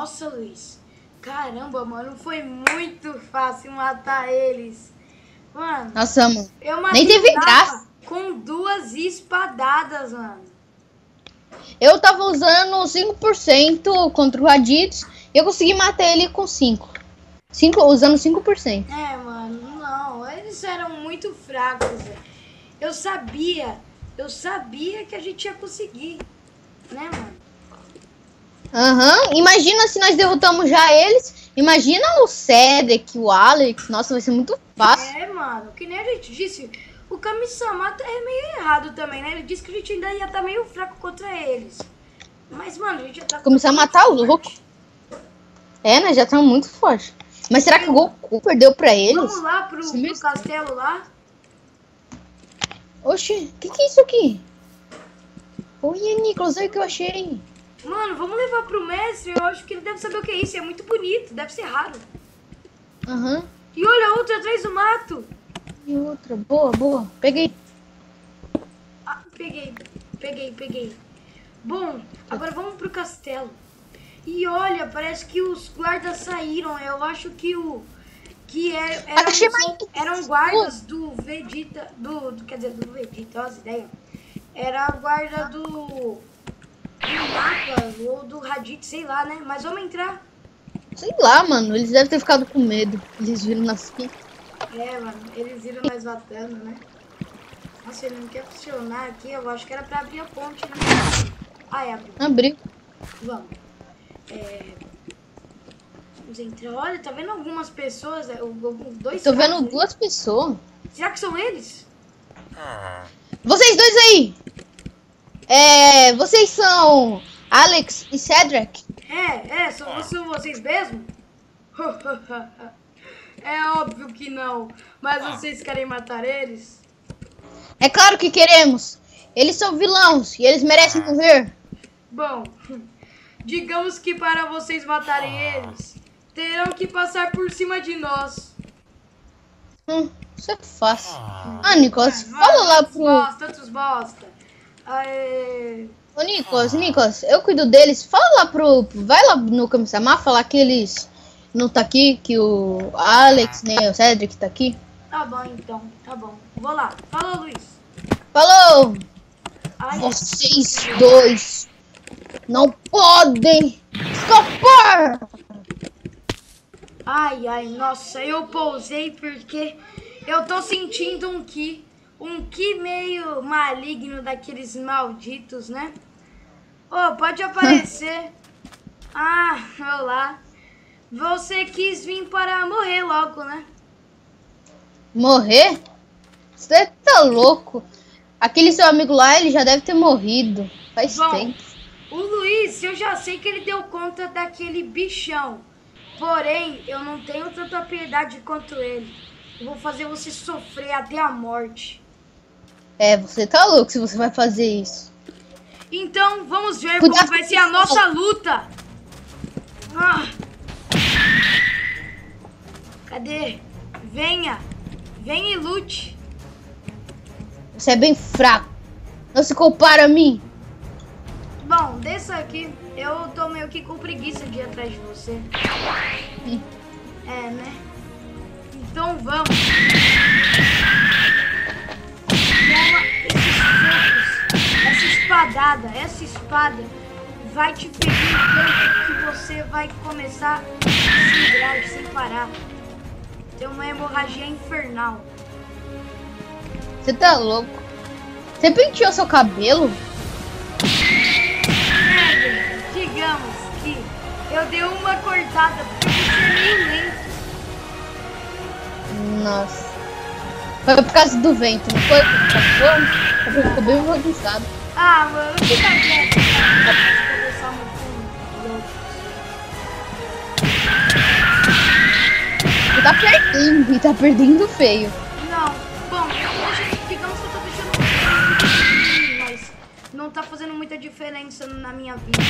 Nossa, Luiz. Caramba, mano, foi muito fácil matar eles. Mano, Nossa, mano. eu matei Nem teve graça. com duas espadadas, mano. Eu tava usando 5% contra o Raditz e eu consegui matar ele com 5. 5 usando 5%. É, mano, não. Eles eram muito fracos, velho. Eu sabia, eu sabia que a gente ia conseguir. Né, mano? Aham. Imagina se nós derrotamos já eles. Imagina o Cedric, o Alex. Nossa, vai ser muito fácil. É, mano, que nem a gente disse, o Kami-sama é meio errado também, né? Ele disse que a gente ainda ia estar meio fraco contra eles. Mas, mano, a gente já tá... Começar a matar o louco. É, nós já estamos muito fortes. Mas será que o Goku perdeu pra eles? Vamos lá pro, pro castelo lá? Oxi, o que, que é isso aqui? Oi, Nicolas, olha o que eu achei. Mano, vamos levar pro mestre. Eu acho que ele deve saber o que é isso. É muito bonito, deve ser raro. Aham. E olha outra atrás do mato. E outra, boa, boa. Peguei. Ah, peguei, peguei, peguei. Bom, agora vamos pro castelo. E olha, parece que os guardas saíram. Eu acho que o. Que é, eram, Achei mais- eram guardas do Vegeta. Do, do- quer dizer, do Vegeta, olha as ideias. Era a guarda do. Do Napa ou do Raditz, sei lá, né? Mas vamos entrar. Sei lá, mano. Eles devem ter ficado com medo. Eles viram nas É, mano, eles viram nós matando, né? Nossa, ele não quer funcionar aqui. Eu acho que era pra abrir a ponte, né? Ah, é, abriu. Abriu. Vamos. É... Vamos entrar. Olha, tá vendo algumas pessoas? é, o- Dois Tô vendo duas pessoas. Será que são eles? Vocês dois aí! É. Vocês são Alex e Cedric? É, é, são, são vocês mesmo? é óbvio que não. Mas vocês querem matar eles? É claro que queremos. Eles são vilões e eles merecem morrer. Bom, digamos que para vocês matarem eles, terão que passar por cima de nós. Hum, isso é fácil. Ah, Nicolas, fala lá pro. bosta, outros bosta. Aê... Ô, Nicolas, Nicolas, eu cuido deles. Fala lá pro. Vai lá no Kami-sama falar que eles não tá aqui, que o Alex, né, o Cedric tá aqui. Tá bom então, tá bom. Vou lá. Fala, Luiz. Falou! Ai, Vocês dois não podem escapar! ai, ai, nossa, eu pousei porque eu tô sentindo um ki. Um ki meio maligno daqueles malditos, né? Ô, pode aparecer. ah, olá. Você quis vir para morrer logo, né? Morrer? Você tá louco? Aquele seu amigo lá, ele já deve ter morrido. Faz Bom, tempo. O Luiz, eu já sei que ele deu conta daquele bichão. Porém, eu não tenho tanta piedade quanto ele. Eu vou fazer você sofrer até a morte. É, você tá louco se você vai fazer isso. Então, vamos ver Cuidado como vai ser a nossa luta. Ah. Cadê? Venha. Venha e lute. Você é bem fraco. Não se compara a mim. Bom, desça aqui. Eu tô meio que com preguiça de ir atrás de você. É, né? Então vamos. Esses essa espadada, essa espada vai te pedir tanto que você vai começar a sangrar sem parar. Tem uma hemorragia infernal. Você tá louco. Você penteou seu cabelo? É, digamos que eu dei uma cortada porque você é meio lento. Nossa. Foi por causa do vento, não foi? Cabelo ficou bem bagunçado. Ah, mano, loucos. Você tá perdendo e tá perdendo feio. Não, bom, deixa, digamos que eu tô deixando mas não tá fazendo muita diferença na minha vida.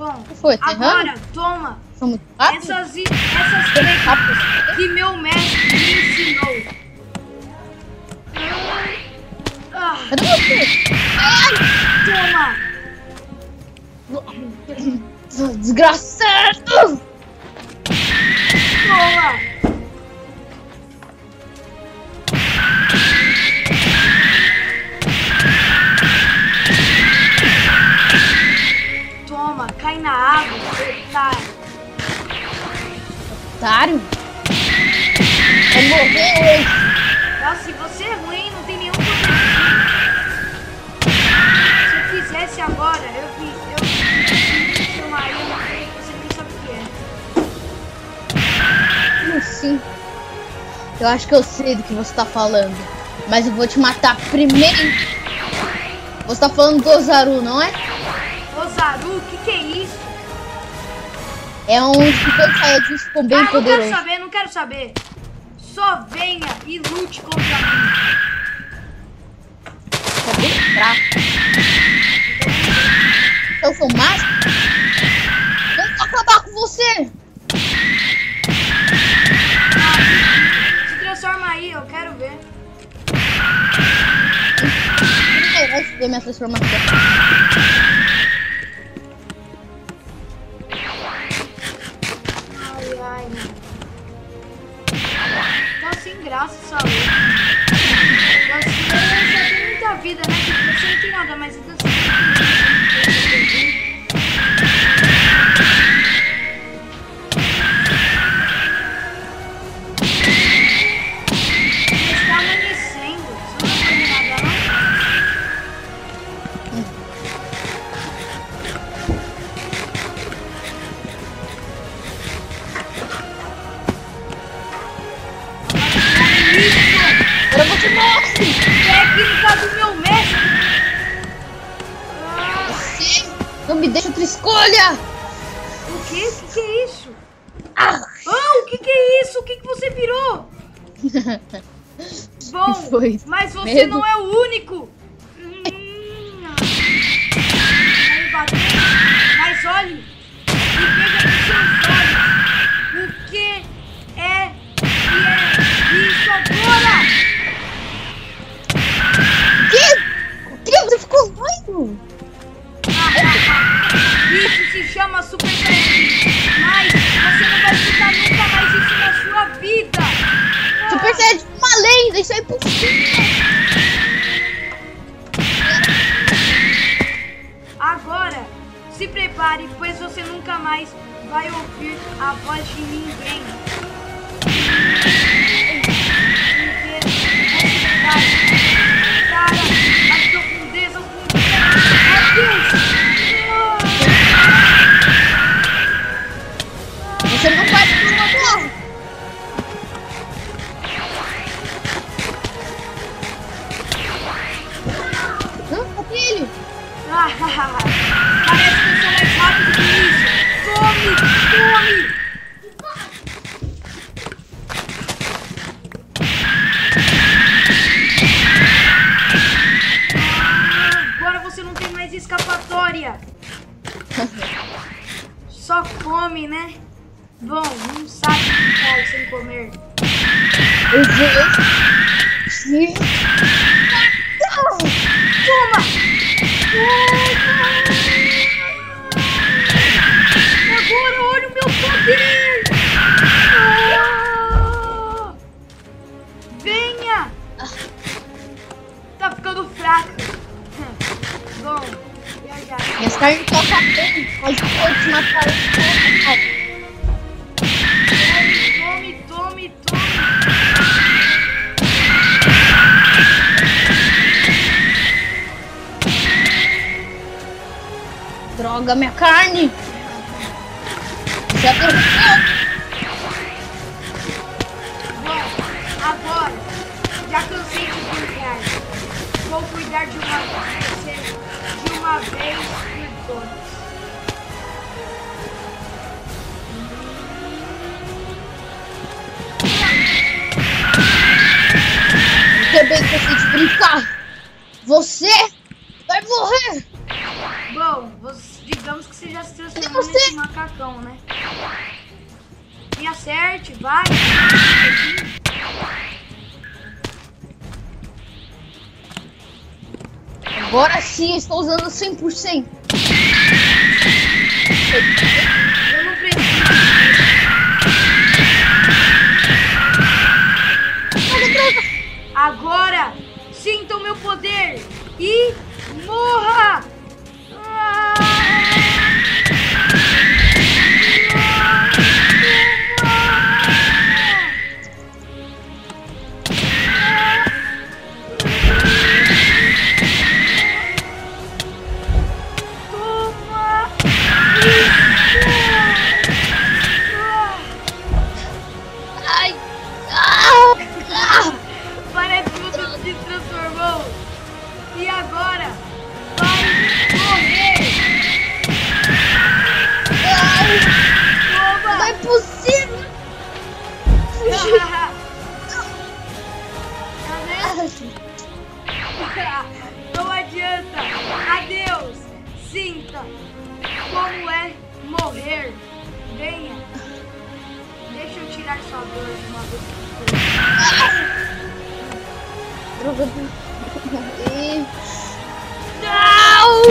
Bom, foi? Agora toma muito rápido? essas, essas técnicas que meu mestre me ensinou. Cadê você? Toma! Desgraçado! Toma! Toma, cai na água, otário. Otário? Vai morrer hoje. Nossa, se você é ruim, não tem nenhum poder. Se eu fizesse agora, eu fiz. Eu que você nem sabe o que é. Como assim? Eu acho que eu sei do que você tá falando. Mas eu vou te matar primeiro. Você tá falando do Ozaru, não é? Ozaru, o que, que é isso? É todos os Saiyajins ficam bem ah, não quero saber, não quero saber. Só venha e lute contra mim. Tá bem fraco. Eu sou mágico? Vamos acabar com você! Se transforma aí, eu quero ver. Primeiro, vai ver minha transformação. Mas você Medo? não é o único! Escapatória. Só come, né? Bom, não sabe ficar sem comer. Eu vou. Toma! Toma! Agora olha o meu poder! Já. Minhas carnes estão acabando, mas pode te matar ele. Tome, tome, tome! Droga, minha carne! Já! Bom, agora, já cansei de brincar. Vou cuidar de uma de uma vez por todas. Também de brincar! Você vai morrer! Bom, você- digamos que você já se transformou nesse macacão, né? Me acerte, vai! Agora sim, estou usando 100%. Eu não preciso. Agora, sinta o meu poder e morra! Sinta como é morrer. Venha. Deixa eu tirar sua dor de uma vez. Droga! Não!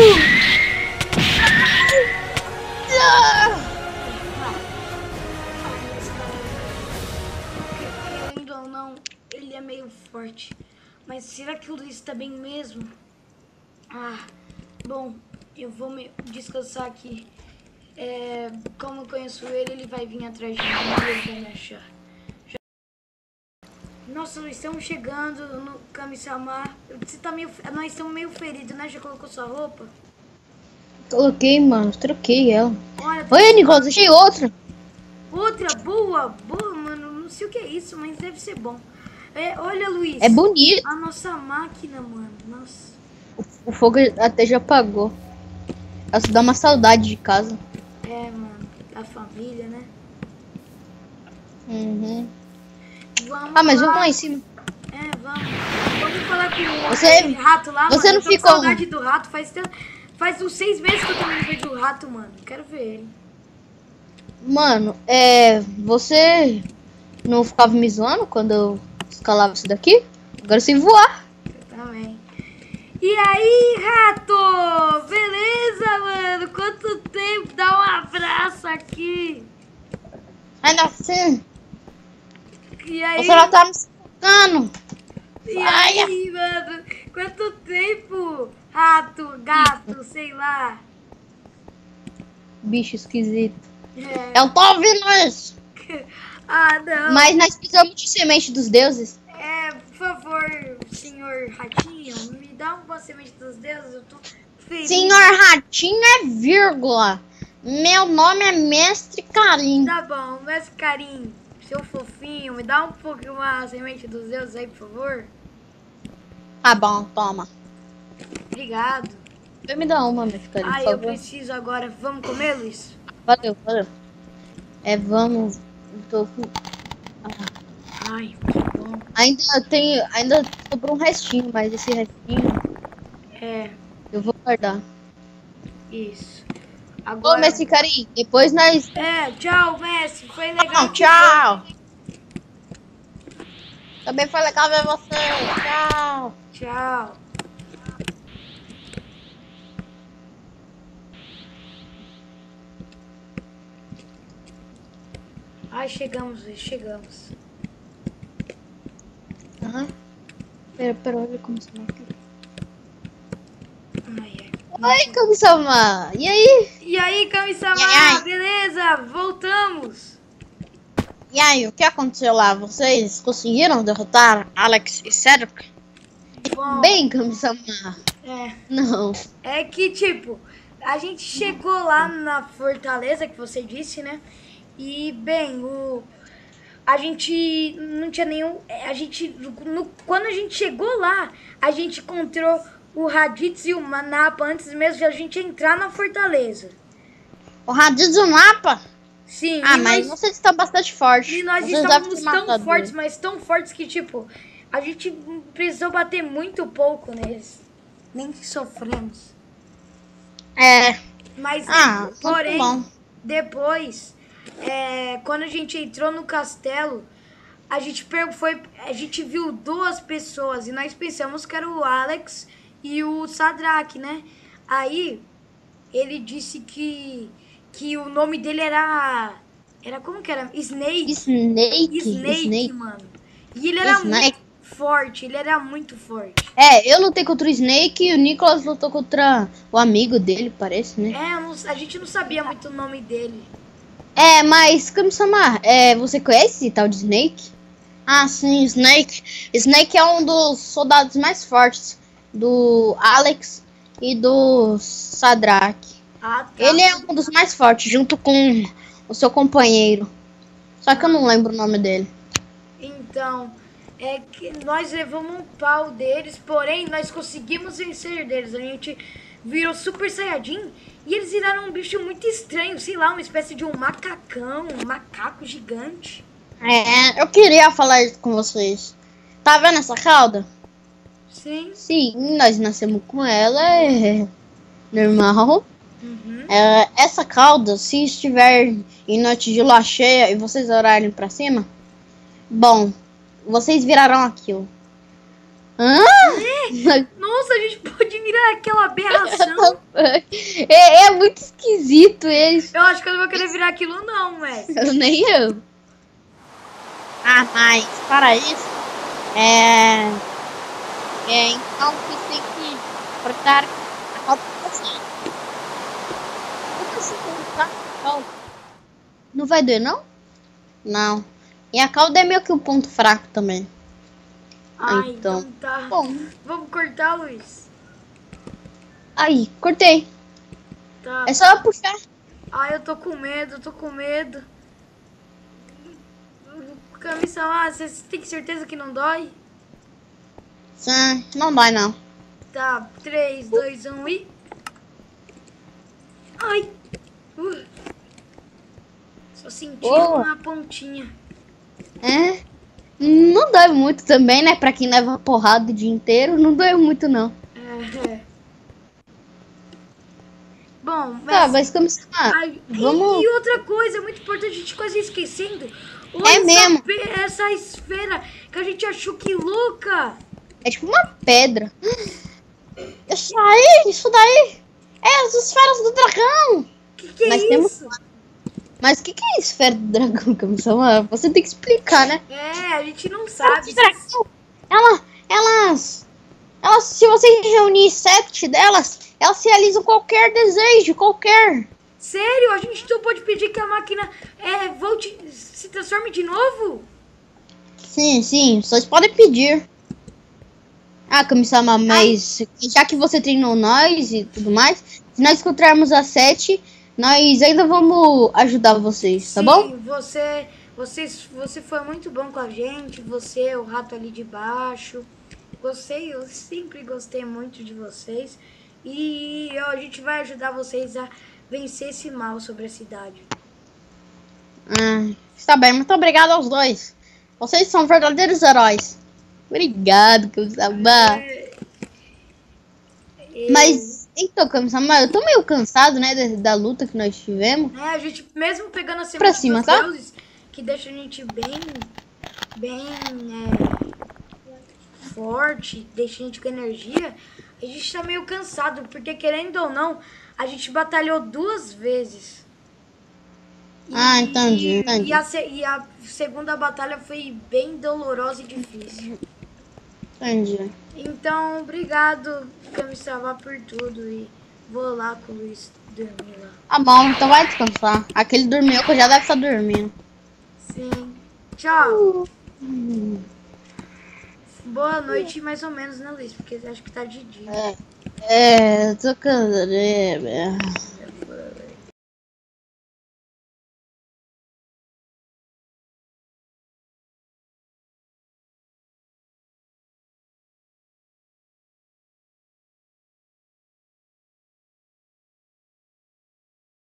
Querendo ou não, ele é meio forte. Mas será que o Luiz tá bem mesmo? Ah, bom, eu vou me descansar aqui. É, como eu conheço ele, ele vai vir atrás de mim e ele vai me achar. Já- Nossa, Luiz, estamos chegando no Kami-sama. Você tá meio. Nós estamos meio feridos, né? Já colocou sua roupa? Coloquei, mano. Troquei ela. Olha, Oi, Nicolas, achei outra. outra boa, boa, mano. Não sei o que é isso, mas deve ser bom. É, olha, Luiz. É bonito. A nossa máquina, mano. Nossa. O fogo até já apagou. Ela dá uma saudade de casa. É, mano. A família, né? Uhum. Vamos Ah, mas lá. vamos lá em cima. É, vamos. Vamos falar com o Você- aquele rato lá, você mano. não ficou- saudade do rato. Faz, faz uns seis meses que eu também vejo o rato, mano. Quero ver ele. Mano, é. Você não ficava me zoando quando eu escalava isso daqui? Agora sei voar. Eu também. E aí, rato? Beleza, mano? Quanto tempo? Dá um abraço aqui. Ainda assim, E aí? você não tá me sufocando. E Vai. aí, mano? Quanto tempo? Rato, gato, sei lá. Bicho esquisito. É. Eu tô ouvindo isso. Ah, não. Mas nós precisamos de semente dos deuses. É, por favor, senhor Ratinho, me dá uma semente dos deuses, eu tô feliz. Senhor Ratinho é vírgula. Meu nome é Mestre Carim. Tá bom, mas carinho, seu fofinho, me dá um pouco uma semente dos deuses aí, por favor. Tá bom, toma. Obrigado. Me dá uma, Mestre Carim, Ai, por eu favor. preciso agora. Vamos comer, Luiz? Valeu, valeu. É, vamos. eu Tô com... Ai, que bom. Ainda tem. Ainda sobrou um restinho, mas esse restinho É, eu vou guardar. isso. Ô, Agora... Mestre Carim, depois nós. É, tchau, Messi. Foi legal. Não, te tchau! Também foi legal ver você. Tchau! Tchau. Ai, chegamos, chegamos. Aham. Pera, pera, olha como. Ai, ai. Oi, Kami-sama! E aí? E aí, Kami-sama, beleza? Voltamos. E aí, o que aconteceu lá? Vocês conseguiram derrotar Alex e Cedric? Bom, Bem, Kami-sama. é, Não. é que, tipo, a gente chegou lá na fortaleza que você disse, né? E, bem, o... A gente não tinha nenhum... A gente... no- quando a gente chegou lá, a gente encontrou o Raditz e o Manapa antes mesmo de a gente entrar na fortaleza. O Raditz do mapa? Sim, Ah, e mas nós- vocês estão bastante fortes. E nós Vocês estávamos tão fortes, mas tão fortes que, tipo, a gente precisou bater muito pouco neles. Nem sofremos. É. Mas, Ah, porém, depois, é, quando a gente entrou no castelo, a gente, foi, a gente viu duas pessoas e nós pensamos que era o Alex e o Sadraque, né? Aí ele disse que que o nome dele era era como que era? Snake. Snake. Snake, Snake. mano. E ele era Snake. muito forte, ele era muito forte. É, eu lutei contra o Snake e o Nicholas lutou contra o amigo dele, parece, né? É, a gente não sabia muito o nome dele. É, mas, Kami-sama, é, você conhece esse tal de Snake? Ah, sim, Snake. Snake é um dos soldados mais fortes do Alex e do Sadraque. Ah, tá. Ele é um dos mais fortes, junto com o seu companheiro. Só que eu não lembro o nome dele. Então, é que nós levamos um pau deles, porém nós conseguimos vencer deles. A gente virou Super Saiyajin e eles viraram um bicho muito estranho, sei lá, uma espécie de um macacão, um macaco gigante. É, eu queria falar isso com vocês. Tá vendo essa cauda? Sim. Sim, nós nascemos com ela, é normal. Uhum. É, essa cauda, se estiver em noite de lua cheia e vocês orarem pra cima, bom, vocês virarão aquilo. Hã? Nossa, a gente pode virar aquela aberração. é, é muito esquisito eles. Eu acho que eu não vou querer virar aquilo não, mestre. Nem eu. Ah, mas para isso, é. É, então você tem que cortar a cauda pra você. Como assim cortar a cauda? Não vai doer, não? Não. E a cauda é meio que o ponto fraco também. Ah, então. então tá. Bom, Vamos cortar, Luiz. aí, cortei. Tá. É só puxar. Ai, eu tô com medo, eu tô com medo. Camisa, você tem certeza que não dói? Sim, não dói não. Tá, 3, 2, 1 e. Ai! Uh. Só senti Boa. uma pontinha. É. Não dói muito também, né? Pra quem leva porrada o dia inteiro, não dói muito não. É. Bom, Tá, mas. mas como se ah, e- vamos- E, outra coisa, muito importante, a gente quase esquecendo. Olha É essa mesmo. Essa esfera que a gente achou que louca. É tipo uma pedra. Isso aí, isso daí. É as esferas do dragão. Que que é Nós temos- isso? Mas o que, que é esfera do dragão, Kami-sama? Você tem que explicar, né? É, a gente não Esfera sabe. do dragão. Ela, elas, elas, se você reunir sete delas, elas realizam qualquer desejo, qualquer. Sério? A gente não pode pedir que a máquina é, volte, se transforme de novo? Sim, sim, vocês podem pedir. Ah, Kami-sama, mas já que você treinou nós e tudo mais, se nós encontrarmos as sete, nós ainda vamos ajudar vocês, tá Sim, bom? Você, você, você foi muito bom com a gente. Você, o rato ali de baixo. Gostei, eu sempre gostei muito de vocês. E ó, a gente vai ajudar vocês a vencer esse mal sobre a cidade. Ah, está bem, muito obrigado aos dois. Vocês são verdadeiros heróis. Obrigado, Kami-sama. E, Mas, então, Kami-sama, eu tô meio cansado, né, da, da luta que nós tivemos. né, a gente, mesmo pegando a Pra cima, tá? deuses, que deixa a gente bem, bem é, forte, deixa a gente com energia, a gente tá meio cansado, porque querendo ou não, a gente batalhou duas vezes. E- Ah, entendi, entendi. E a, e a segunda batalha foi bem dolorosa e difícil. Entendi. Então, obrigado, Kami-sama, por tudo. E vou lá com o Luiz dormir lá. Tá bom, então vai descansar. Aquele dormiu que já deve estar dormindo. Sim. Tchau. Boa noite, mais ou menos, né, Luiz? Porque acho que tá de dia. É, tô cansado.